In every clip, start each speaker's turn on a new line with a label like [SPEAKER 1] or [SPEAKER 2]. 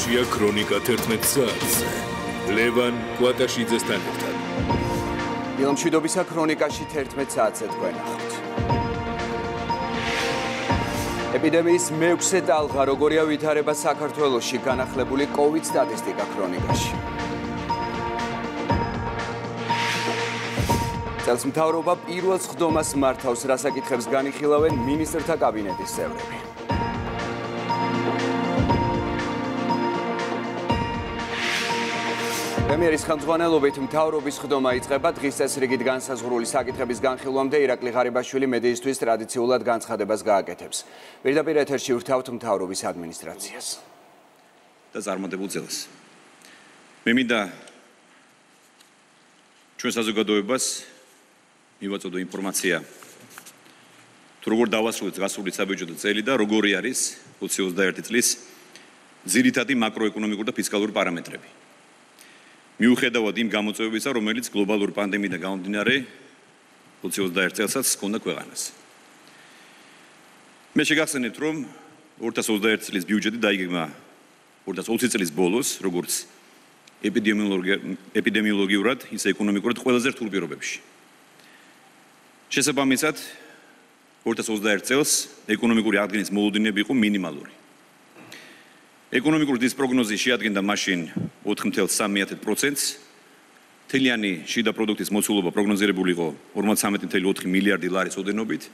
[SPEAKER 1] ეთერშია ქრონიკა 11 საათზე. ლევან კვატაშიძესთან ერთად.
[SPEAKER 2] ფილმშვიდობისა ქრონიკაში 11 საათზე თქვენ ახავთ. ეპიდემიის მეექვსე ტალღა როგორია ვითარება საქართველოში განახლებული კოვიდ სტატისტიკა ქრონიკაში. წელსმთავრობა პირველ ხდომას მართავს, რასაკითხებს განიხილავენ მინისტრთა კაბინეტის წევრები. პრემიერის ხელმძღვანელობით მთავრობის ხდომა იწყება დღის წესრიგით განსაზღვრული საკითხების განხილვამდე ირაკლი ღარიბაშვილი მედიისთვის ტრადიციულად განცხადებას გააკეთებს. პირდაპირ ეთერში ვრთავთ მთავრობის ადმინისტრაციას.
[SPEAKER 3] და წარმატებულ წელს. მე მინდა ჩვენ საზოგადოებას მივაწოდო ინფორმაცია თუ როგორ დავასრულეთ გასული საბიუჯეტო წელი და როგორი არის 2021 წლის ძირითადი მაკროეკონომიკური და ფისკალური პარამეტრები. მიუხედავად იმ გამოწვევებისა, რომელიც გლობალური პანდემიიდან გამომდინარე 2021 წელსაც ჰქონდა ქვეყანას. მე შეგახსენებთ, რომ 2021 წლის ბიუჯეტი დაიგეგმა 2020 წლის ბოლოს, როგორც ეპიდემიოლოგიურად, ისე ეკონომიკურად ყველაზე რთულ პირობებში. შესაბამისად, 2021 წელს ეკონომიკური აღდგენის მოლოდინები იყო მინიმალური. ეკონომიკური დის პროგნოზი შეადგენდა მაშინ 4.3%-ს. თელიანი შიდა პროდუქტის მოცულობა პროგნოზირებული იყო 53.4 მილიარდი ლარის ოდენობით.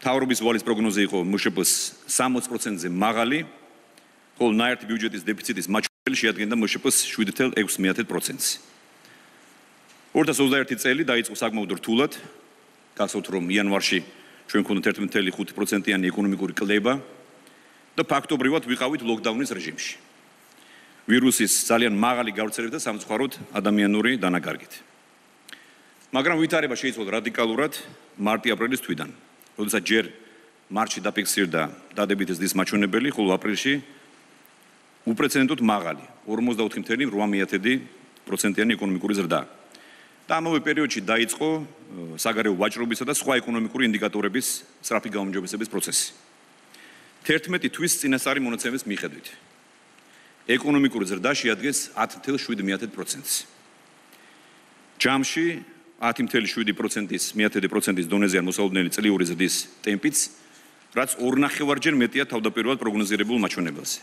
[SPEAKER 3] თავრობის ვალის პროგნოზი იყო მშპ-ს 60%-ზე მაღალი, ხოლო ნაერთი ბიუჯეტის დეფიციტის მაჩვენებელი შეადგენდა მშპ-ს 7.6%-ს. 2021 წელი დაიწყო საკმაოდ რთულად. გახსოვთ რომ იანვარში ჩვენ ქონდათ 11.5%-იანი ეკონომიკური კლება. და ფაქტობრივად ვიყავით ლოკდაუნის რეჟიმში. ვირუსის ძალიან მაღალი გავრცელება და სამწუხაროდ ადამიანური დანაკარგით. მაგრამ ვითარება შეიძლება რადიკალურად მარტი-აპრილის თვიდან. როდესაც ჯერ მარტში დაფიქსირდა დადებითი ზრდის მაჩვენებელი, ხოლო აპრილში უპრეცედენტოდ მაღალი 44.8%-იანი ეკონომიკური ზრდა. და ამავე პერიოდში დაიწყო საგარეო ვაჭრობისა და სხვა ეკონომიკური ინდიკატორების სწრაფი გაუმჯობესების პროცესი. 11 თვის წინასწარი მონაცემების მიხედვით ეკონომიკური ზრდა შეადგენს 10.7%-ს. ჯამში 10.7%-ის 10%-ის დონეზეა მოსალოდნელი წლიური ზრდის ტემპიც, რაც ორნახევარჯერ მეტია თავდაპირველად პროგნოზირებულ მაჩვენებელზე.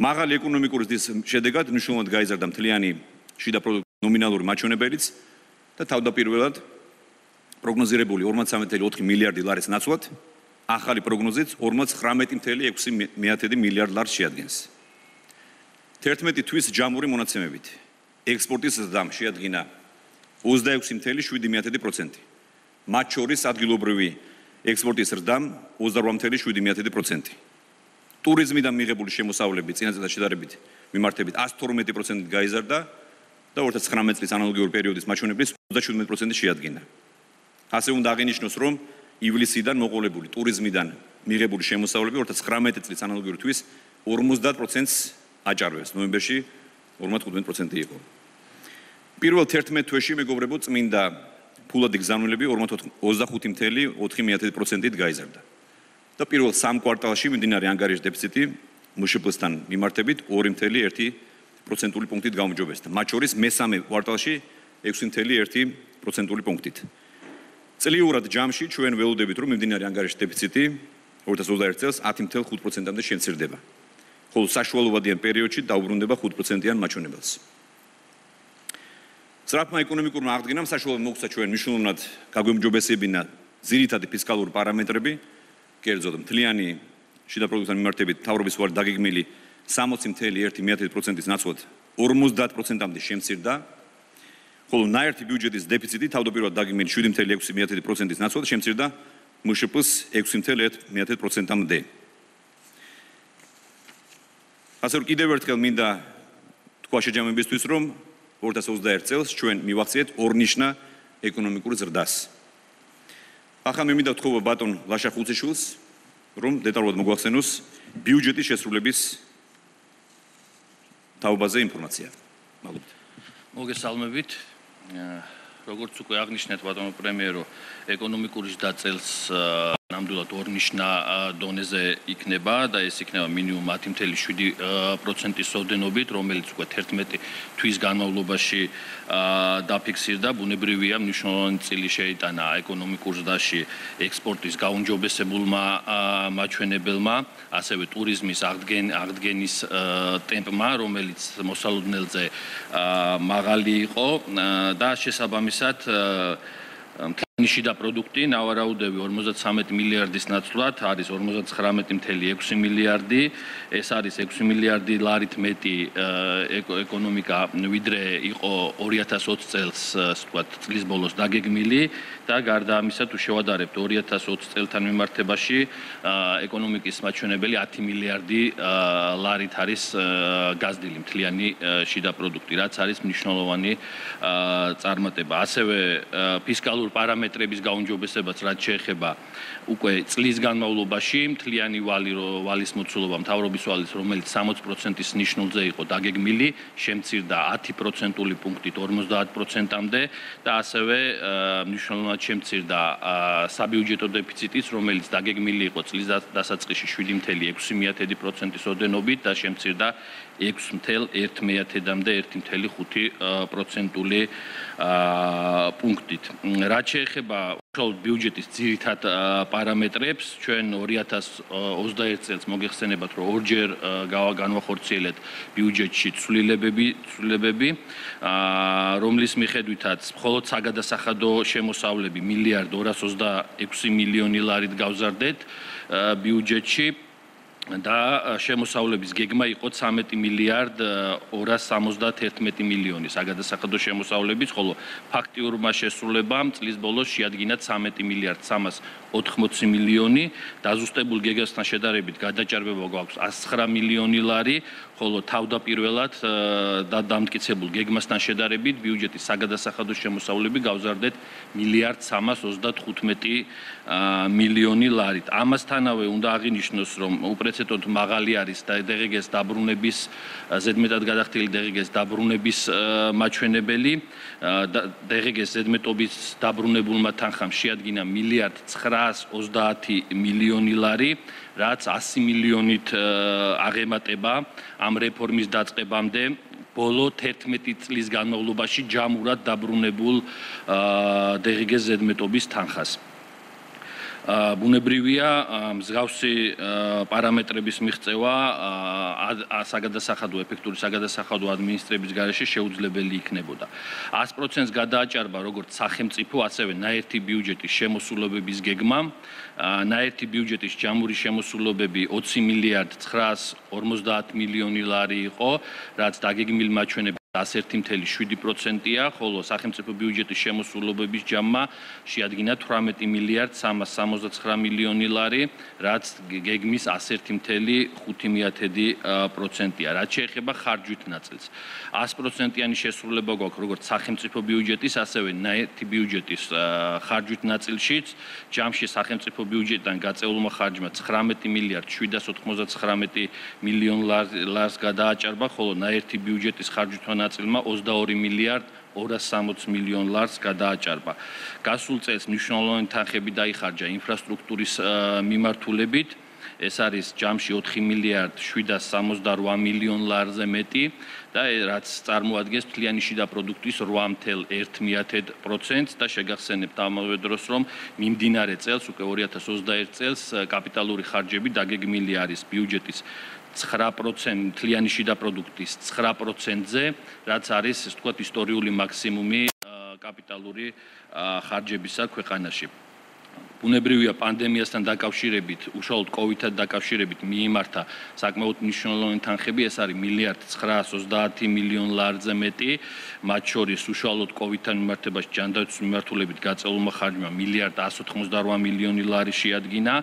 [SPEAKER 3] მაღალი ეკონომიკური ზრდის შედეგად მნიშვნელოვნად გაიზარდა მთლიანი შიდა პროდუქტი ნომინალური მაჩვენებელიც და თავდაპირველად პროგნოზირებული 53.4 მილიარდი ლარის ნაცვლად ახალი პროგნოზით 59.6 მილიარდ ლარს შეადგენს. 11 თვის ჯამური მონაცემებით ექსპორტის ზრდამ შეადგინა 26.7%. მათ შორის ადგილობრივი ექსპორტის ზრდამ 28.7%. ტურიზმიდან მიღებული შემოსავლები წინასწარ შედარებით მიმართებით 112%-ით გაიზარდა და 2019 წლის ანალოგიური პერიოდის მაჩვენებლის 37% შეადგინა. ასე უნდა აღინიშნოს, რომ ივლისიდან მოყოლებული ტურიზმიდან მიღებული შემოსავლები 2019 წლის ანალოგიური თვის 50%-ს აჭარბებს. ნოემბერში 55% იყო. პირველ 11 თვეში მეგობრებო წმინდა ფულადი გზავნილები 25.4%-ით გაიზარდა. და პირველ სამ კვარტალში მიმდინარე ანგარიშ დეფიციტი მშპ-სთან მიმართებით 2.1 პროცენტული პუნქტით გაუმჯობესდა. მათ შორის მესამე კვარტალში 6.1 პროცენტული პუნქტით. წლიურად ჯამში ჩვენ ველოდებით რომ მიმდინარე ანგარიშის დეფიციტი 2021 წელს 10.5%-ამდე შემცირდება. ხოლო საშუალოვადიან პერიოდში დაუბრუნდება 5%-იან მაჩვენებელს. სწრაფმა ეკონომიკურმა აღდგენამ საშუალო მოგცა ჩვენ მნიშვნელოვნად გაგვემჯობესებინა ძირითადი ფისკალური პარამეტრები, კერძოდ მთლიანი შიდა პროდუქტთან მიმართებით თავრობის ვარ დაგეგმილი 60.1%-ის ნაცვლად 50%-ამდე შემცირდა ხოლო ნაერთი ბიუჯეტის დეფიციტი თავდაპირველად დაგიმენ 7.6%-ის ნაცვლად შემცირდა მშპ-ს 6.1%-ამდე. ასე რომ კიდევ ერთხელ მინდა თქვა შეჯამებისთვის რომ 2021 წელს ჩვენ მივახციეთ ორნიშნა ეკონომიკურ ზრდას. ახლა მე მინდა ვთქვა ბატონ ლაშა ხუციშვილს რომ დეტალურად მოგვახსენოს ბიუჯეტის შესრულების თაობაზე ინფორმაცია. მადლობთ.
[SPEAKER 4] მოგესალმებით. როგორც უკვე აღნიშნეთ ბატონო პრემიერო ეკონომიკური დაწელს ნამდვილად ორნიშნა დონეზე იქნება და ეს იქნება მინიმუმ 10.7%-ის ოდენობით, რომელიც უკვე 11 თვის განმავლობაში დაფიქსირდა. ბუნებრივია, მნიშვნელოვანი წილი შეიტანა ეკონომიკურ ზრდაში ექსპორტის გაუნჯობესებულმა მაჩვენებელმა, ასევე ტურიზმის აღდგენის ტემპმა, რომელიც მოსალოდნელზე მაღალი იყო და შესაბამისად ნიში და პროდუქტი ნავარაუდები 53 მილიარდის ნაცვლად არის 59.6 მილიარდი. ეს არის 6 მილიარდი ლარით მეტი ეკონომიკა ვიდრე იყო 2020 წელს ვთქვათ წლის ბოლოს დაგეგმილი და გარდა ამისა თუ შევადარებთ 2020 წელთან მიმართებაში ეკონომიკის მაჩვენებელი 10 მილიარდი ლარით არის გაზრდილი მთლიანი შიდა პროდუქტი რაც არის მნიშვნელოვანი წარმატება. ასევე ფისკალურ პარამეტრებში პარამეტრების გაუნჯობესებაც რაც შეეხება უკვე წლის განმავლობაში მთლიანი ვალი ვალის მოცულობა მთავრობის ვალის რომელიც 60%-ის ნიშნულზე იყო დაგეგმილი შემცირდა 10%-ული პუნქტით 50%-ამდე და ასევე მნიშვნელოვნად შემცირდა საბიუჯეტო დეფიციტიც რომელიც დაგეგმილი იყო წლის დასაწყისში 7.6%-ის ოდენობით და შემცირდა 6.1%-ამდე 1.5%-ული პუნქტით. რაც შეეხება უშუალოდ ბიუჯეტის ძირითად პარამეტრებს, ჩვენ 2021 წელს მოგეხსენებათ, რომ ორჯერ განვახორციელეთ ბიუჯეტში ცვლილებები, ცვლილებები, რომლის მიხედვითაც მხოლოდ საგადასახადო შემოსავლები მილიარდ 226 მილიონი ლარით გავზარდეთ ბიუჯეტში და შემოსავლების გეგმა იყო 13 მილიარდ 271 მილიონი საგადასახადო შემოსავლების, ხოლო ფაქტიურმა შესრულებამ წლის ბოლოს შეადგინა 13 მილიარდ 380 მილიონი, დაზუსტებულ გეგასთან შედარებით გადაჭარბება გვაქვს 109 მილიონი ლარი, ხოლო თავდაპირველად და დამტკიცებულ გეგმასთან შედარებით ბიუჯეტის საგადასახადო შემოსავლები გავზარდეთ მილიარდ 335 მილიონი ლარით. ამასთანავე უნდა აღინიშნოს, რომ უპრეცედენტოდ მაღალი არის და დღეგეს დაბრუნების ზედმეტად გადახდილი დღეგეს დაბრუნების მაჩვენებელი. დღეგეს ზედმეტობის დაბრუნებულმა თანხამ შეადგინა მილიარდ 930 მილიონი ლარი. რაც 100 მილიონით აღემატება ამ რეფორმის დაწყებამდე ბოლო 11 წლის განმავლობაში ჯამურად დაბრუნებულ დღგ ზედმეტობის თანხას. ბუნებრივია მსგავსი პარამეტრების მიღწევა საგადასახადო ეფექტური საგადასახადო ადმინისტრების გარეშე შეუძლებელი იქნებოდა. 100%-ს გადააჭარბა როგორც სახელმწიფო, ასევე ნაერთი ბიუჯეტის შემოსულობების გეგმა. ნაერთი ბიუჯეტის ჯამური შემოსულობები 20 მილიარდ 950 მილიონი ლარი იყო, რაც დაგეგმილ მაჩვენებს 101.7%-ია, ხოლო სახელმწიფო ბიუჯეტის შემოსულობების ჯამმა შეადგინა 18 მილიარდ 369 მილიონი ლარი, რაც გეგმის 101.5%-ია. რაც შეეხება ხარჯვით ნაწილს, 100%-იანი შესრულება გვაქვს როგორც სახელმწიფო ბიუჯეტის, ასევე ნაერთი ბიუჯეტის ხარჯვით ნაწილშიც. ჯამში სახელმწიფო ბიუჯეტიდან გაწეულმა ხარჯმა 19 მილიარდ 799 მილიონ ლარს გადააჭარბა, ხოლო ნაერთი ბიუჯეტის ხარჯვითმა ნაწილმა 22 მილიარდ 260 მილიონ ლარს გადააჭარბა. გასულ წელს მნიშვნელოვანი თანხები დაიხარჯა ინფრასტრუქტურის მიმართულებით. ეს არის ჯამში 4 მილიარდ 768 მილიონ ლარზე მეტი და რაც წარმოადგენს მთლიანი შიდა პროდუქტის 8.1%-ს და შეგახსენებთ ამავე დროს რომ მიმდინარე წელს უკვე 2021 წელს კაპიტალური ხარჯები დაგეგმილი არის ბიუჯეტის 9% მთლიანი შიდა პროდუქტის 9%-ზე, რაც არის, ასე ვთქვათ, ისტორიული მაქსიმუმი კაპიტალური ხარჯებისა ქვეყანაში. ბუნებრივია პანდემიასთან დაკავშირებით, უშუალოდ COVID-თან დაკავშირებით მიიმართა საკმაოდ მნიშვნელოვანი თანხები, ეს არის მილიარდ 930 მილიონ ლარზე მეტი, მათ შორის უშუალოდ COVID-თან მიმართებაში ჯანდაცვის მიმართულებით გაწეულმა ხარჯმა მილიარდ 188 მილიონი ლარი შეადგინა.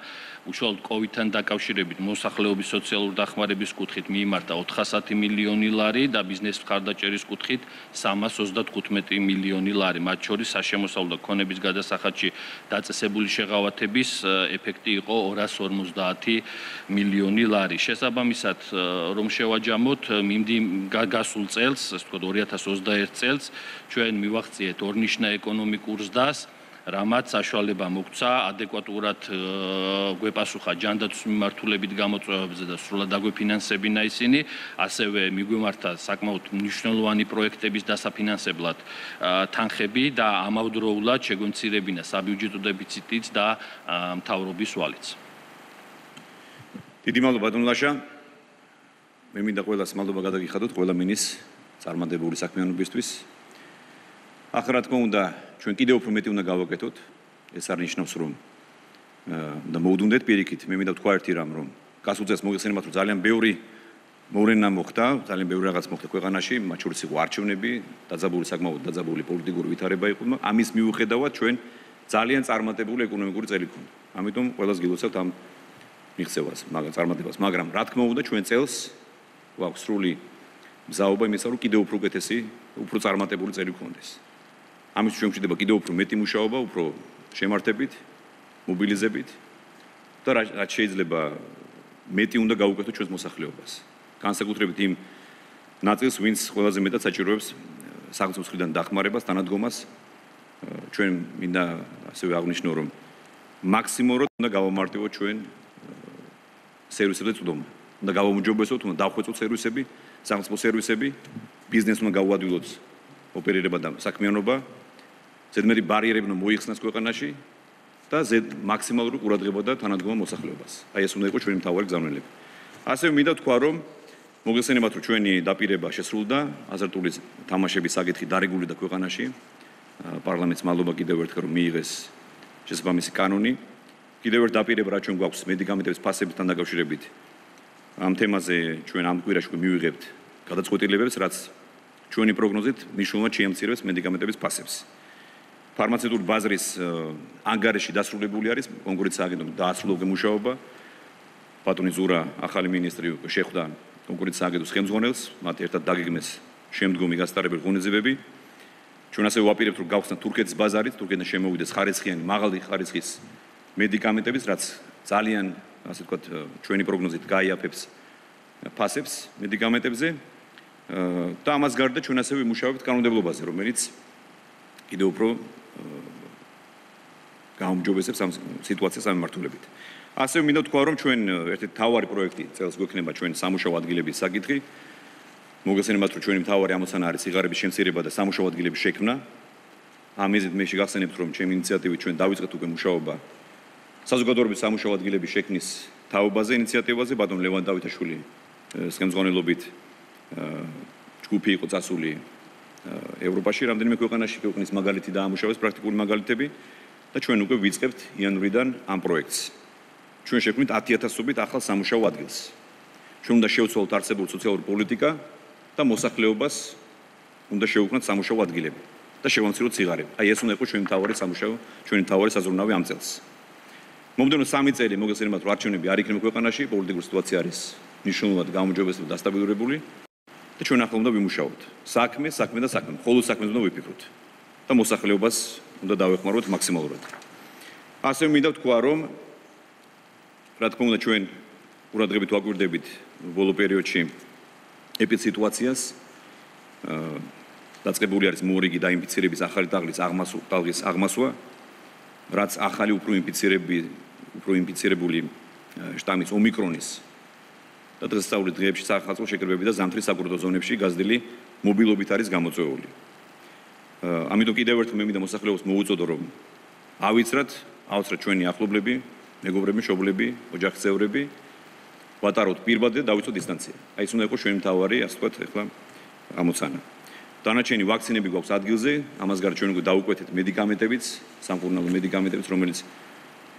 [SPEAKER 4] უშუალოდ COVID-თან დაკავშირებით მოსახლეობის სოციალური დახმარების კუთხით მიიმართა 410 მილიონი ლარი და ბიზნეს მხარდაჭერის კუთხით 335 მილიონი ლარი. მათ შორის საშემოსავლო ქონების გადასახადში დაწესებული შეღავათების ეფექტი იყო 250 მილიონი ლარი. შესაბამისად, რომ შევაჯამოთ მიმდი გასულ წელს, ასე ვთქვათ 2021 წელს, ჩვენ მივახციეთ ორნიშნა ეკონომიკურ ზრდას რამაც საშუალება მოგცა ადეკვატურად გვეპასუხა ჯანდაცვის მიმართულებით გამოწვევებზე და სრულად დაგვეფინანსებინა ისინი, ასევე მიგვემართა საკმაოდ მნიშვნელოვანი პროექტების დასაფინანსებლად თანხები და ამავდროულად შეგვემცირებინა საბიუჯეტო დეფიციტიც და მთავრობის ვალიც.
[SPEAKER 3] დიდი მადლობა ბატონლაშა. მე მინდა ყველას მადლობა გადაგიხადოთ ყველა მინის წარმატებული საქმიანობისთვის. ახლა რა თქმა უნდა, ჩვენ კიდევ უფრო მეტი უნდა გავაკეთოთ. ეს არ ნიშნავს რომ და მოვუდუნდეთ პირიქით. მე მინდა ვთქვა ერთი რამ, რომ გასულ წელს მოგეხსენებათ, რომ ძალიან ბევრი მორენა მოხდა, ძალიან ბევრი რაღაც მოხდა ქვეყანაში, მათ შორის იყო არჩევნები, დაძაბული საკმაოდ დაძაბული პოლიტიკური ვითარება იყო, ამის მიუხედავად ჩვენ ძალიან წარმატებული ეკონომიკური წელი გქონდა. ამიტომ ყველას გილოცავთ ამ მიღწევას, მაგრამ წარმატებას, მაგრამ რა თქმა უნდა ჩვენ წელს გვაქვს სრული მზაობა იმისა, რომ კიდევ უფრო უკეთესი, უფრო წარმატებული წელი გქონდეს. ამის ჩვენ შეიძლება კიდევ უფრო მეტი მუშაობა, უფრო შემართებით, მობილიზებით და რაც შეიძლება მეტი უნდა გაუკეთოთ ჩვენს მოსახლეობას. განსაკუთრებით იმ ნაწილს, ვინც ყველაზე მეტად საჭიროებს სახელმწიფოს მხრიდან დახმარებას, თანადგომას. ჩვენ მინდა ასევე აღნიშნო, რომ მაქსიმუმად უნდა გავამარტივოთ ჩვენ სერვისებზე წვდომა. უნდა გავამოჯობესოთ, უნდა დავხვეწოთ სერვისები, სახელმწიფო სერვისები, ბიზნესმა გავუადვილოთ ოპერირება და საქმიანობა. ზედმეტი ბარიერები უნდა მოიხსნას ქვეყანაში და ზედ მაქსიმალური ყურადღება და თანადგომა მოსახლეობას. აი ეს უნდა იყოს ჩვენი მთავარი გზავნილება. ასევე მინდა თქვა, რომ მოგესალმებით, რომ ჩვენი დაპირება შესრულდა, აზარტული თამაშების საკითხი დარეგულირდა ქვეყანაში. პარლამენტს მალობა კიდევ ერთხელ რომ მიიღეს შესაბამისი კანონი. კიდევ ერთ დაპირება რა ჩვენ გვაქვს მედიკამენტების ფასებთან დაკავშირებით. ამ თემაზე ჩვენ ამ კვირაში მივიღებთ გადაწყვეტილებებს, რაც ჩვენი პროგნოზით მნიშვნელოვნად შეამცირებს მედიკამენტების ფასებს. ფარმაცევტული ბაზრის ანგარიში დასრულებული არის კონკრეტ სააგენტოს დაასრულო მუშაობა. ბატონი ზურა ახალი მინისტრი შეხვდა კონკრეტ სააგენტოს ხელმძღვანელს, მათ ერთად დაგეგმეს შემდგომი გასტარებელი ღონისძიებები. ჩვენ ასევე ვაპირებთ რომ გავხსნათ თურქეთის ბაზარით, თურქეთიდან შემოვიდეს ხარისხიანი, მაღალი ხარისხის მედიკამენტების, რაც ძალიან ასე ვთქვათ, ჩვენი პროგნოზით გაიაფებს ფასებს მედიკამენტებზე. და ამას გარდა ჩვენ ასევე ვიმუშავებთ კანონმდებლობაზე, რომელიც კიდევ უფრო გამომჯობესებს ამ სიტუაციას ამემართულებით. ასევე მინდა თქვა, რომ ჩვენ ერთ-ერთი თავარი პროექტი წელს გვექნება ჩვენ სამუშაო ადგილების საკითხი. მოგესალმებით, რომ ჩვენი მთავარი ამოცანა არის სიგარების შემცირება და სამუშაო ადგილების შექმნა. ამიზით მე შეგახსენებთ, რომ ჩემი ინიციატივით ჩვენ დავიწყეთ უკვე მუშაობა საზოგადოების სამუშაო ადგილების შექმნის თაობაზე ინიციატივაზე ბატონ ლევან დავითაშვილი სქემზღონელობით ჯგუფი იყო წასული ევროპაში რამდენიმე ქვეყანაში ქვეყნის მაგალითი დაამუშავეს პრაქტიკული მაგალითები და ჩვენ უკვე ვიწყებთ იანვრიდან ამ პროექტს. ჩვენ შექმნით 10000-ობით ახალ სამუშაო ადგილს. ჩვენ უნდა შევცვალოთ არსებულ სოციალურ პოლიტიკა და მოსახლეობას უნდა შევუქმნათ სამუშაო ადგილები და შევამციროთ ციგარები აი ეს უნდა იყოს ჩვენი თავარი სამუშაო ჩვენი თავარი საზრუნავი ამ წელს. მომდენო 3 წელი მოგესალმებით რომ არჩევნები არ იქნება ქვეყანაში, პოლიტიკური სიტუაცია არის მნიშვნელოვნად გამარჯვებული და სტაბილურებული და ჩვენ ახლა უნდა ვიმუშაოთ. საქმე, საქმე და საქმე, ხოლო საქმე უნდა ვიფიქროთ და მოსახლეობას უნდა დავეხმაროთ მაქსიმალურად. ასე მინდა ვთქვა, რომ რა თქმა უნდა ჩვენ ყურადღებით ვაკვირდებით ბოლო პერიოდში ეპიდემიას აა დაწყებული არის მორიგი დაინფიცირების ახალი ტალღის აღმასვა, ტალღის აღმასვა რაც ახალი უფრო ინფიცირები უფრო ინფიცირებული შტამის ომიკრონის და დღესასწაულის დღეებში სახელმწიფო შეკრებები და ზამთრის საკურორტო ზონებში გაზრდილი მობილობით არის გამოწვეული. ამიტომ კიდევ ერთხელ მე მინდა მოსახლეობას მოუწოდო რომ ავიცრათ, ავიცრათ ჩვენი ახლობლები, მეგობრები, მშობლები, ოჯახის წევრები, ვატაროთ პირბადე და დავიცოთ დისტანცია. აი ეს უნდა იყოს ჩვენი მთავარი, ასე ვთქვათ, ახლა ამოცანა. დანარჩენი ვაქცინები გვაქვს ადგილზე, ამას გარდა ჩვენ უკვე დაუკვეთეთ მედიკამენტებიც, სამკურნალო მედიკამენტებიც, რომელიც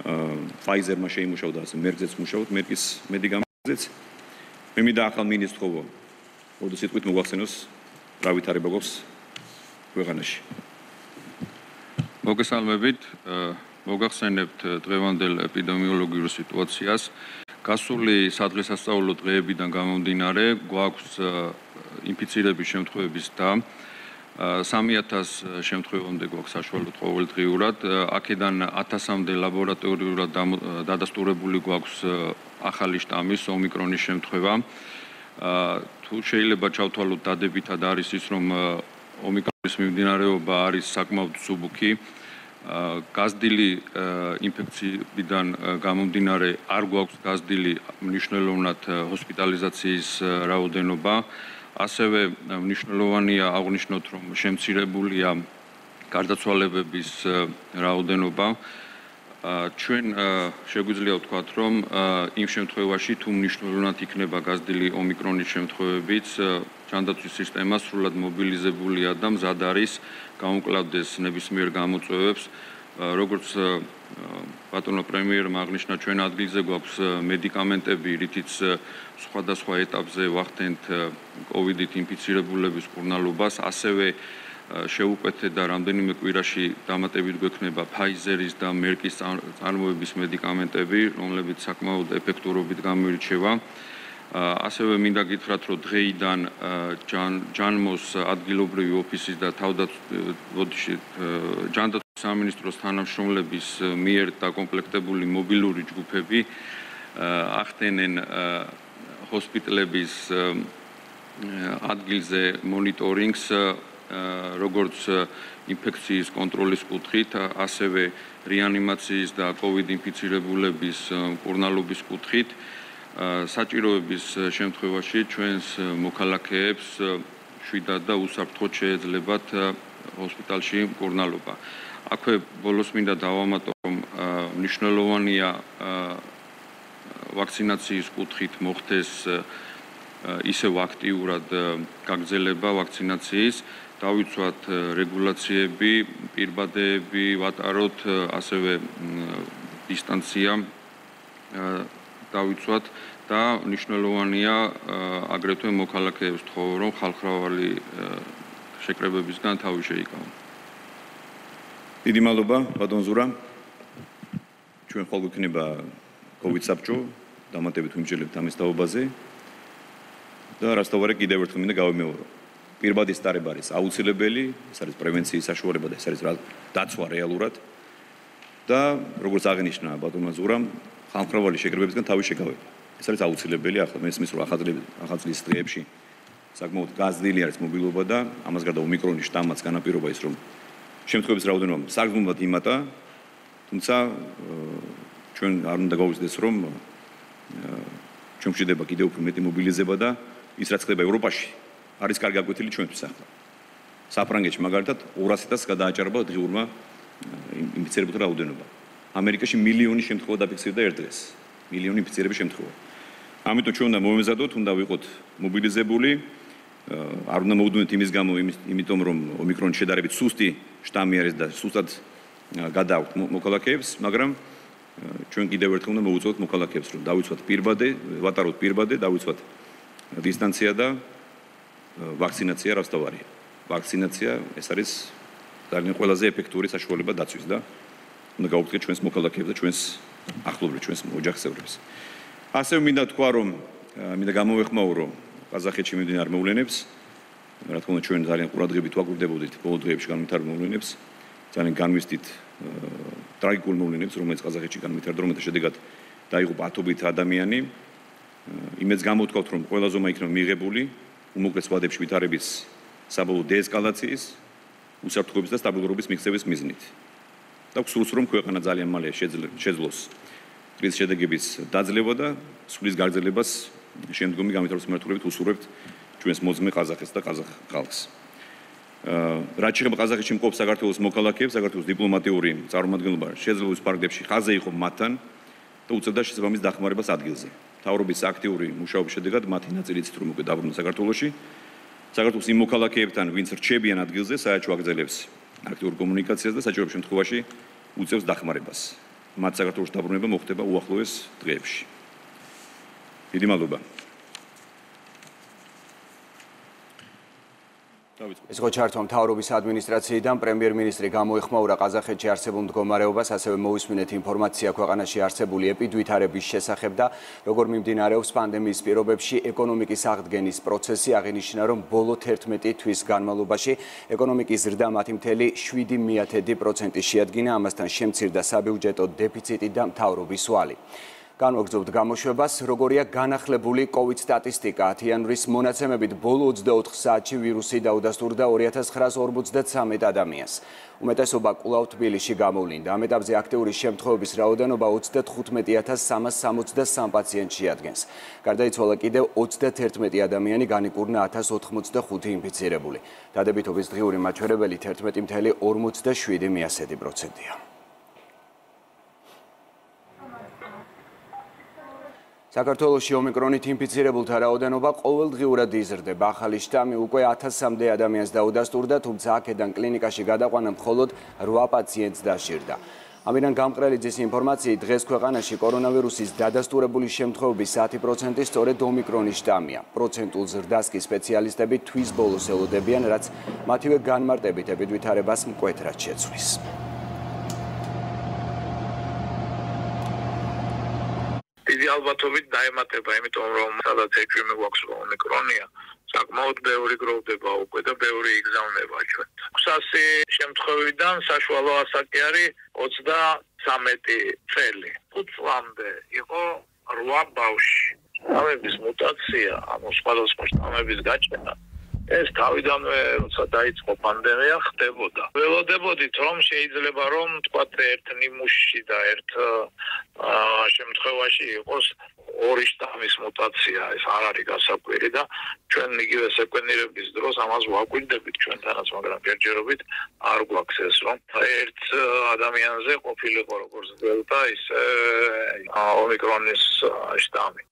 [SPEAKER 3] აა Pfizer-მა შეიმუშავა და ასე Merck-ზეც მუშაობთ, Merck-ის მედიკამენტებიც. მე მინდა ახალ მინისტრს ხოვო. მოდი სიტყვით მოგვახსენოს რა ვითარება გვაქვს ქვეყანაში.
[SPEAKER 5] მოგესალმებით, მოგახსენებთ დღევანდელ ეპიდემიოლოგიურ სიტუაციას. გასული სადღესასწაულო დღეებიდან გამომდინარე, გვაქვს ინფიცირების შემთხვევების და 3000 შემთხვევამდე გვაქვს საშუალოდ ყოველდღიურად. აქედან 1000-მდე ლაბორატორიულად დადასტურებული გვაქვს ახალი შტამის ომიკრონის შემთხვევა. თუ შეიძლება ჩავთვალოთ დადებითად არის ის, რომ ომიკრონის მიმდინარეობა არის საკმაოდ სუბუქი. გაზრდილი ინფექციიდან გამომდინარე არ გვაქვს გაზრდილი მნიშვნელოვნად ჰოსპიტალიზაციის რაოდენობა. ასევე მნიშვნელოვანია აღნიშნოთ, რომ შემცირებულია გარდაცვალებების რაოდენობა. ჩვენ შეგვიძლია ვთქვათ, რომ იმ შემთხვევაში თუ მნიშვნელოვნად იქნება გაზრდილი ომიკრონის შემთხვევებიც, ჯანდაცვის სისტემა სრულად მობილიზებულია და მზად არის გამოკლავდეს ნებისმიერ გამოწვევებს. როგორც ბატონო პრემიერმა აღნიშნა, ჩვენ ადგილზე გვაქვს მედიკამენტები, რითიც სხვადასხვა ეტაპზე ვახდენთ კოვიდით ინფიცირებულების კურნალობას, ასევე შეუკვეთეთ და რამდენიმე კვირაში დამატებით გვექნება Pfizer-ის და Merck-ის წარმოების მედიკამენტები, რომლებიც საკმაოდ ეფექტურობით გამოირჩევა. ასევე მინდა გითხრათ, რომ დღეიდან ჯანმოს ადგილობრივი ოფისის და თავდაცვის ჯანდაცვის სამინისტროს თანამშრომლების მიერ დაკომპლექტებული მობილური ჯგუფები ახდენენ ჰოსპიტალების ადგილზე მონიტორინგს როგორც ინფექციის კონტროლის კუთხით, ასევე რეანიმაციის და COVID ინფიცირებულების კურნალობის კუთხით. საჭიროების შემთხვევაში ჩვენს მოქალაქეებს შვიდად და უსაფრთხოდ შეეძლებათ ჰოსპიტალში კურნალობა. აქვე ბოლოს მინდა დავამატო, რომ მნიშვნელოვანია ვაქცინაციის კუთხით მოხდეს ისევ აქტიურად გაგრძელება ვაქცინაციის დავიცვათ რეგულაციები, პირბადეები, ვატაროთ ასევე დისტანცია დავიცვათ და მნიშვნელოვანია აგრეთვე მოქალაქეებს თხოვო რომ ხალხრავალი შეკრებებისგან თავი შეიკავონ.
[SPEAKER 3] დიდი მადლობა ბატონ ზურა. ჩვენ ხოლმე გვქნება COVID საბჭო, დამატებით ვიმჯერებთ ამის თაობაზე. და რასთავარი კიდევ ერთხელ მინდა გავიმეორო. პირბადის დარება არის აუცილებელი, ეს არის პრევენციის საშუალება და ეს არის დაცვა რეალურად. და როგორც აღნიშნა ბატონმა ზურამ, ხალხმრავალი შეკრებებისგან თავი შეკავება. ეს არის აუცილებელი, ახლა მე ისმის რომ ახალწლების ახალწლის დღეებში საკმაოდ გაზრდილი არის მობილობა და ამას გარდა ომიკრონის შტამმაც განაპირობა ის რომ შემთხვევების რაოდენობა საგრძნობლად იმატა, თუმცა ჩვენ არ უნდა გავიზრდეს რომ ჩვენ ვშიდება კიდევ უფრო მეტი მობილიზება და ის რაც ხდება ევროპაში არის კარგი აკვეთილი ჩვენთვის ახლა. საფრანგეთში მაგალითად 200-ს გადააჭარბა დღიურმა ინფიცირებულთა რაოდენობა. ამერიკაში მილიონი შემთხვევა დაფიქსირდა ერთ დღეს. მილიონი ინფიცირების შემთხვევა. ამიტომ ჩვენ უნდა მომეზადოთ, უნდა ვიყოთ მობილიზებული. არ უნდა მოვდუნეთ იმის გამო, იმიტომ რომ ომიკრონი შედარებით სუსტი შტამი არის და სუსტად გადააქვთ მოქალაქეებს, მაგრამ ჩვენ კიდევ ერთხელ უნდა მოუწოდოთ მოქალაქეებს, რომ დავიცვათ პირბადე, ვატაროთ პირბადე, დავიცვათ დისტანცია და ვაქცინაცია რასთავარია. ვაქცინაცია ეს არის ძალიან ყველაზე ეფექტური საშუალება დაცვის და უნდა გავუწიოთ ჩვენს მოქალაქეებს და ჩვენს ახლობლებს, ჩვენს ოჯახსევრებს. ასევე მინდა თქვა რომ მინდა გამოვეხმაურო ყაზახეთში მიმდინარე მოვლენებს. რა თქმა უნდა ჩვენ ძალიან ყურადღებით ვაკურდებოდით ბოლო დღეებში განვითარებულ მოვლენებს. ძალიან განვისტით ტრაგიკულ მოვლენებს, რომელიც ყაზახეთში განვითარდა, რომელთა შედეგად დაიღუპა ათობით ადამიანი. იმეც გამოთქვათ რომ ყველა ზომა იქნება მიღებული უმოკლეს ვადებში ვითარების საბოლოო დეესკალაციის, უსაფრთხოების და სტაბილურობის მიღწევის მიზნით. და გსურს რომ ქვეყანა ძალიან მალე შეძლოს კრიზის შედეგების დაძლევა და სულის გაგრძელებას შემდგომი გამართლების მართულებით უსურვებთ ჩვენს მოძმე ყაზახეთს და ყაზახ ხალხს. აა რაც შეიძლება ყაზახეთში მყოფ საქართველოს მოქალაქეებს, საქართველოს დიპლომატიური წარმომადგენლობა შეძლოს პარკებში ხაზე იყო მათთან და უწევდა შესაბამის დახმარებას ადგილზე. თავრობის აქტიური მუშაობის შედეგად მათი ნაწილიც თუ მოკვე დაბრუნდა საქართველოში. საქართველოს იმ მოქალაქეებთან, ვინც რჩებიან ადგილზე, საერთო აგზელებს აქტიურ კომუნიკაციას და საჭირო შემთხვევაში უწევს დახმარებას. მათ საქართველოს დაბრუნება მოხდება უახლოეს დღეებში. დიდი მადლობა.
[SPEAKER 2] ეს ხო ჩართვა მთავრობის ადმინისტრაციიდან პრემიერ-მინისტრი გამოეხმაურა ყაზახეთში არსებულ მდგომარეობას, ასევე მოусმინეთ ინფორმაცია ქვეყანაში არსებული ეპიდვითარების შესახებ და როგორ მიმდინარეობს პანდემიის პირობებში ეკონომიკის აღდგენის პროცესი, აღინიშნა რომ ბოლო 11 თვის განმავლობაში ეკონომიკის ზრდა 10.7%-ი შეადგინა, ამასთან შემცირდა საბიუჯეტო დეფიციტი და მთავრობის ვალი. განვაგრძობთ გამოშვებას, როგორია განახლებული COVID სტატისტიკა. ათიანურის მონაცემებით ბოლო 24 საათში ვირუსი დაუდასტურდა 2953 ადამიანს. უმეტესობა კვლავ თბილისში გამოვლინდა. ამ ეტაპზე აქტიური შემთხვევების რაოდენობა 35363 პაციენტს შეადგენს. გარდაიცვალა კიდევ 31 ადამიანი, განიკურნა 1085 ინფიცირებული. დადებითობის დღიური მაჩვენებელი 11.47%-ია. საქართველოში ომიკრონით ინფიცირებულთა რაოდენობა ყოველდღიურად იზრდება. ახალი შტამი უკვე 1000-მდე ადამიანს დაუდასტურდა, თუმცა აქედან კლინიკაში გადაყვანა მხოლოდ 8 პაციენტს დაშირდა. ამიდან გამყრელიძის ინფორმაციით, დღეს ქვეყანაში კორონავირუსის დადასტურებული შემთხვევების 10% სწორედ ომიკრონის შტამია. პროცენტულ ზრდას კი სპეციალისტები თვის ბოლოს ელოდებიან, რაც მათივე განმარტებით ეპიდვითარებას მკვეთრად შეცვლის.
[SPEAKER 6] დიდი ალბათობით დაემატება, იმიტომ რომ სადაც ეჭვი გვაქვს ომიკრონია, საკმაოდ ბევრი გროვდება უკვე და ბევრი იგზავნება ჩვენ. 600 შემთხვევიდან საშუალო ასაკი არის 33 წელი. 5 წლამდე იყო 8 ბავშვი. ამების მუტაცია, ანუ სხვადასხვა შტამების გაჩენა ეს თავიდანვე როცა დაიწყო პანდემია ხდებოდა. ველოდებოდით რომ შეიძლება რომ თქვა ერთ ნიმუშში და ერთ შემთხვევაში იყოს ორი შტამის მუტაცია, ეს არ არის გასაკვირი და ჩვენ იგივე სეკვენირების დროს ამას ვაკვირდებით ჩვენთანაც, მაგრამ ჯერჯერობით არ გვაქვს ეს რომ ერთ ადამიანზე ყოფილიყო როგორც დელტა ის ომიკრონის შტამი.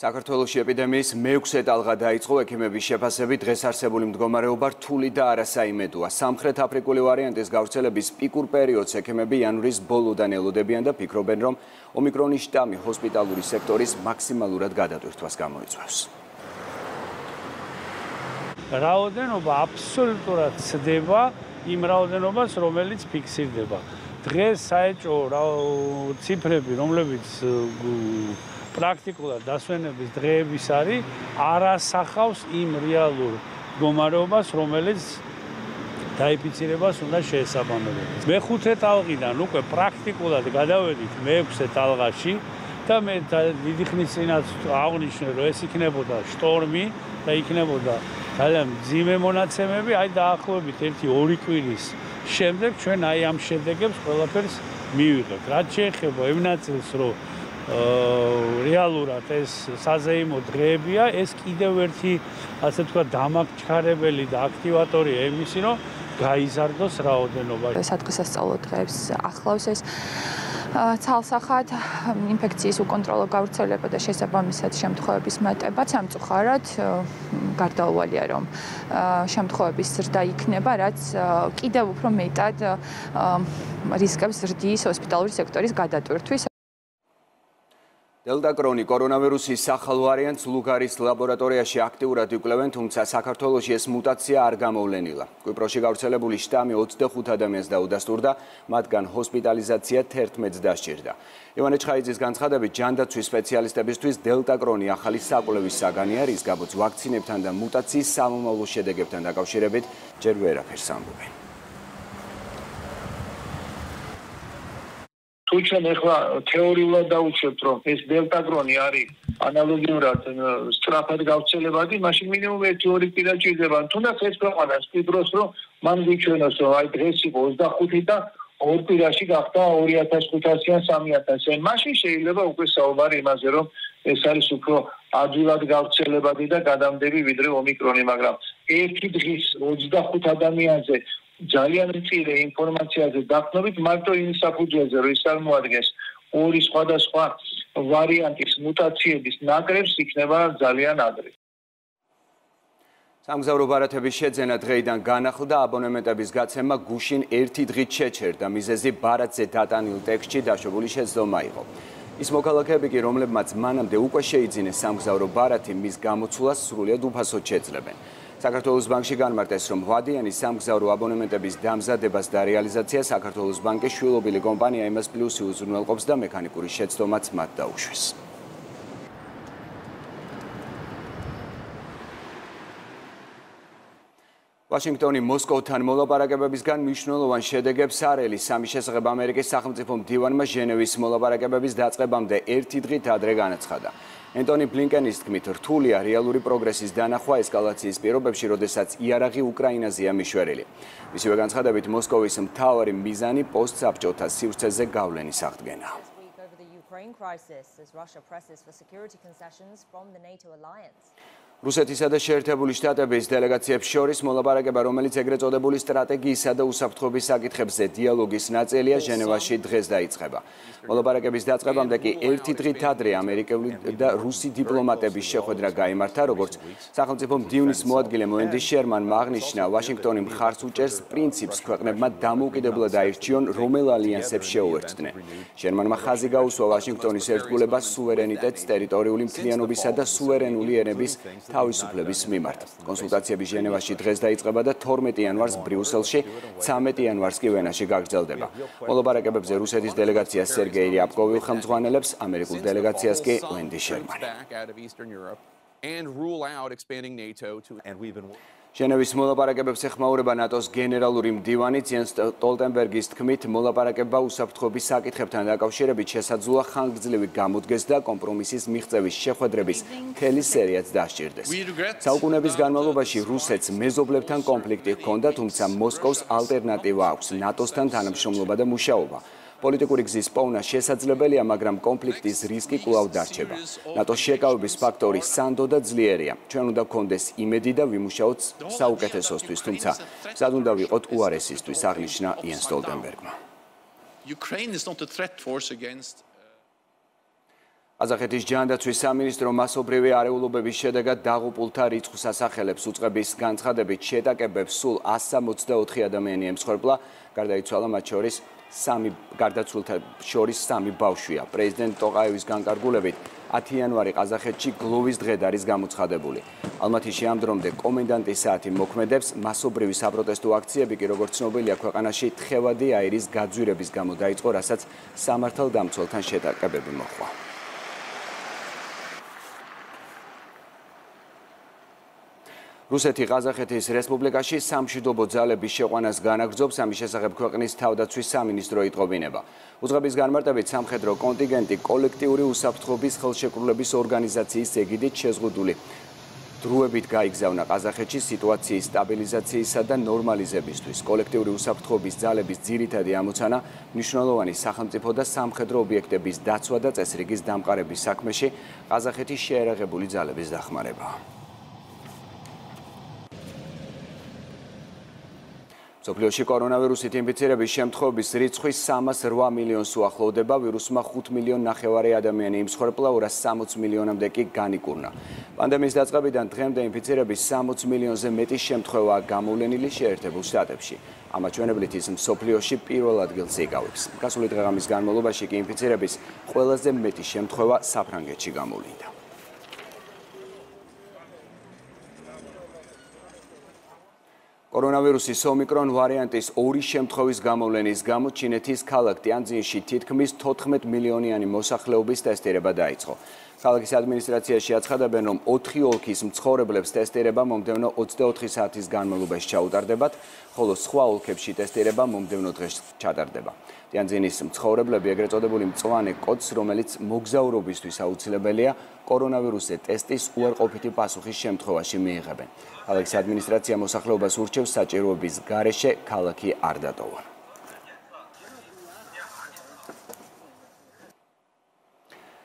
[SPEAKER 2] საქართველოს ეპიდემიის მეექვსე ტალღა დაიწყო ექიმების შეფასებით დღეს არსებული მდგომარეობა რთული და არასაიმედოა. სამხრეთ აფრიკული ვარიანტის გავრცელების პიკურ პერიოდს ექიმები იანვრის ბოლოდან ელოდებიან და ფიქრობენ, რომ ომიკრონის შტამი ჰოსპიტალური სექტორის მაქსიმალურად გადატვირთვას გამოიწვევს.
[SPEAKER 7] რაოდენობა აბსოლუტურად ცდება იმ რაოდენობას, რომელიც ფიქსირდება. დღეს საეჭო ციფრები, რომლებიც პრაქტიკულად დასვენების დღეების არის არასახავს იმ რეალურ მდგომარეობას, რომელიც დაიფიცირებას უნდა შეესაბამებოდეს. მეხუთე ტალღიდან უკვე პრაქტიკულად გადავედით მეექვსე ტალღაში და მე დიდი ხნის წინაც აღნიშნე, რომ ეს იქნებოდა შტორმი და იქნებოდა ძალიან ძიმე მონაცემები, აი დაახლოებით 1-2 კვირის შემდეგ ჩვენ აი ამ შედეგებს ყველაფერს მივიღებთ. რაც შეეხება იმ ნაწილს, რომ რეალურად ეს საზეიმო დღეებია, ეს კიდევ ერთი ასე თქვა დამაგჩქარებელი და აქტივატორია იმისი, რომ გაიზარდოს რაოდენობა.
[SPEAKER 8] სადღესასწაულო დღეებს ახლავს ეს ცალსახად ინფექციის უკონტროლო გავრცელება და შესაბამისად შემთხვევების მეტება სამწუხაროდ გარდაუვალია რომ შემთხვევების ზრდა იქნება რაც კიდევ უფრო მეტად რისკებს ზრდის ჰოსპიტალური სექტორის გადატვირთვის
[SPEAKER 2] დელტა კრონი კორონავირუსის სახალ ვარიანტს ლუგარის ლაბორატორიაში აქტიურად იკვლევენ, თუმცა საქართველოში ეს მუტაცია არ გამოვლენილა. კვიპროსში გავრცელებული შტამი 25 ადამიანს დაუდასტურდა, მათგან ჰოსპიტალიზაცია 11-ს დასჭირდა. ივანე ჩხაიძის განცხადებით, ჯანდაცვის სპეციალისტებისთვის დელტა კრონი ახალი საკვლევის საგანია, რის გამოც ვაქცინებთან და მუტაციის სამომავლო შედეგებთან დაკავშირებით ჯერ ვერაფერს ამბობენ.
[SPEAKER 6] თუ ჩვენ ახლა თეორიულად დაუშვებთ რომ ეს დელტაგრონი არის ანალოგიურად სტრაფად გავრცელებადი, მაშინ მინიმუმ 1-2 კვირა ჭირდება. თუნდაც ეს ქვეყანას ფიბროს რომ მან გიჩვენოს რომ აი დღეს იყო 25 და ორ კვირაში გახდა 2500-ან 3000-ან. მაშინ შეიძლება უკვე საუბარი იმაზე რომ ეს არის უფრო ადვილად გავრცელებადი და გადამდები ვიდრე ომიკრონი, მაგრამ ერთი დღის 25 ადამიანზე ძალიან მწირე ინფორმაციაზე დაყნობით მარტო იმ საფუძველზე რომ ის წარმოადგენს ორი სხვადასხვა ვარიანტის მუტაციების ნაკრებს იქნება ძალიან ადრე.
[SPEAKER 2] სამგზავრო ბარათების შეძენა დღეიდან განახლდა აბონემენტების გაცემა გუშინ ერთი დღით შეჩერდა მიზეზი ბარათზე დატანილ ტექსტში დაშვებული შეცდომა იყო. ის მოქალაქეები კი რომლებმაც მანამდე უკვე შეიძინეს სამგზავრო ბარათი მის გამოცვლას სრულიად უფასოდ შეძლებენ. საქართველოს ბანკში განმარტეს, რომ ვადიანის სამგზავრო აბონემენტების დამზადებას და რეალიზაციას საქართველოს ბანკის შვილობილი კომპანია იმას პლუსი უზრუნველყოფს და მექანიკური შეცდომაც მათ დაუშვეს. ვაშინგტონი მოსკოვთან მოლაპარაკებებისგან მნიშვნელოვან შედეგებს არელის სამი შესახებ ამერიკის სახელმწიფო მდივანმა ჟენევის მოლაპარაკებების დაწყებამდე ერთი დღით ადრე განაცხადა. ენტონი ბლინკენის თქმით, რთულია რეალური პროგრესის დანახვა ესკალაციის პირობებში, როდესაც იარაღი უკრაინაზეა მიშვერილი. მისივე განცხადებით, მოსკოვის მთავარი მიზანი პოსტსაბჭოთა სივრცეზე გავლენის აღდგენაა. Ukraine crisis as Russia presses for security concessions from the NATO alliance. რუსეთისა და შეერთებული შტატების დელეგაციებს შორის მოლაპარაკება, რომელიც ეგრეთ წოდებული სტრატეგიისა და უსაფრთხოების საკითხებზე დიალოგის ნაწილია, ჟენევაში დღეს დაიწყება. მოლაპარაკების დაწყებამდე კი ერთი დღით ადრე ამერიკული და რუსი დიპლომატების შეხვედრა გამართა, როგორც სახელმწიფო მდივნის მოადგილე მოენდი შერმანმა აღნიშნა, ვაშინგტონი მხარს უჭერს პრინციპს ქვეყნებმა დამოუკიდებლად აირჩიონ, რომელ ალიანსებს შეუერთდნენ. შერმანმა ხაზი გაუსვა ვაშინგტონის ერთგულებას სუვერენიტეტს, ტერიტორიული მთლიანობისა და სუვერენული ერების თავისუფლების მიმართ. კონსულტაციები ჟენევაში დღეს დაიწყება და 12 იანვარს ბრიუსელში, 13 იანვარს კი ვენაში გაგრძელდება. მოლაპარაკებებზე რუსეთის დელეგაცია სერგეი რიაპკოვი ხელმძღვანელებს, ამერიკულ დელეგაციას კი ვენდი შერმანი. and rule out expanding NATO to and we've been ჟენევის მოლაპარაკებებს ეხმაურება ნატოს გენერალური მდივანი ციანს ტოლტენბერგის თქმით მოლაპარაკება უსაფრთხოების საკითხებთან დაკავშირებით შესაძლოა ხანგრძლივი გამოდგეს და კომპრომისის მიღწევის შეხვედრების მთელი სერიაც დასჭირდეს. საუკუნეების განმავლობაში რუსეთს მეზობლებთან კონფლიქტი ჰქონდა, თუმცა მოსკოვს ალტერნატივა აქვს ნატოსთან თანამშრომლობა და მუშაობა. პოლიტიკური გზის პოვნა შესაძლებელია, მაგრამ კონფლიქტის რისკი კვლავ დარჩება. ნატოს შეკავების ფაქტორი სანდო და ძლიერია. ჩვენ უნდა გქონდეს იმედი და ვიმუშაოთ საუკეთესოსთვის, თუმცა სად უნდა ვიყოთ უარესისთვის, აღნიშნა იენ სტოლტენბერგმა. Ukraine is not a threat force against აზახეთის ჯანდაცვის სამინისტრო მასობრივი არეულობების შედეგად დაღუპულთა რიცხვს ასახელებს უწყების განცხადებით შეტაკებებს სულ 164 ადამიანი ემსხვერპლა გარდაიცვალა მათ შორის სამი გარდაცვლილთა შორის სამი ბავშვია. პრეზიდენტ ტოყაევის განკარგულებით 10 იანვარი ყაზახეთში გლოვის დღედ არის გამოცხადებული. ალმათიში ამ დრომდე კომენდანტის საათი მოქმედებს, მასობრივი საპროტესტო აქციები კი როგორც ცნობილია ქვეყანაში თხევადი აირის გაძვირების გამო დაიწყო, რასაც სამართალდამცველთან შეტაკებები მოხდა. რუსეთი ყაზახეთის რესპუბლიკაში სამშვიდობო ძალების შეყვანას განაგრძობს ამის შესახებ ქვეყნის თავდაცვის სამინისტრო იტყობინება. უძღების განმარტებით სამხედრო კონტინგენტი კოლექტიური უსაფრთხოების ხელშეკრულების ორგანიზაციის ეგიდით შეზღუდული დროებით გაიგზავნა ყაზახეთში სიტუაციის სტაბილიზაციისა და ნორმალიზებისთვის. კოლექტიური უსაფრთხოების ძალების ძირითადი ამოცანა მნიშვნელოვანი სახელმწიფო და სამხედრო ობიექტების დაცვა და წესრიგის დამყარების საქმეში ყაზახეთის შეერაღებული ძალების დახმარებაა. სოფლიოში კორონავირუსით ინფიცირების შემთხვევების რიცხვი 308 მილიონს უახლოვდება, ვირუსმა 5 მილიონ ნახევარი ადამიანი იმსხვერპლა, 260 მილიონამდე კი განიკურნა. პანდემიის დაწყებიდან დღემდე ინფიცირების 60 მილიონზე მეტი შემთხვევაა გამოვლენილი შეერთებულ შტატებში. ამაჩვენებლით ის სოფლიოში პირველ ადგილს იკავებს. გასული დღეღამის განმავლობაში კი ინფიცირების ყველაზე მეტი შემთხვევა საფრანგეთში გამოვლინდა. კორონავირუსის ომიკრონ ვარიანტის ორი შემთხვევის გამოვლენის გამო ჩინეთის ქალაქ ტიანძინში თითქმის 14 მილიონიანი მოსახლეობის ტესტირება დაიწყო. ქალაქის ადმინისტრაციაში აცხადებენ, რომ 4 ოლქის მცხოვრებლებს ტესტირება მომდევნო 24 საათის განმავლობაში ჩაუტარდებათ, ხოლო სხვა ოლქებში ტესტირება მომდევნო დღეს ჩატარდება. ტიანძინის მცხოვრებლები ეგრეთ წოდებული მწვანე კოდს, რომელიც მოგზაურობისთვის აუცილებელია, კორონავირუსზე ტესტის უარყოფითი პასუხის შემთხვევაში მიიღებენ. ქალაქის ადმინისტრაცია მოსახლეობას ურჩევს საჭიროების გარეშე ქალაქი არ დატოვონ.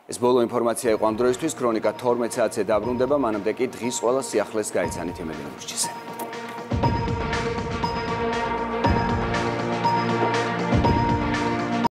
[SPEAKER 2] ეს ბოლო ინფორმაცია იყო ამ დროისთვის, ქრონიკა 12 საათზე დაბრუნდება, მანამდე კი დღის ყველა სიახლეს გაიცანით იმედი მურჩისე.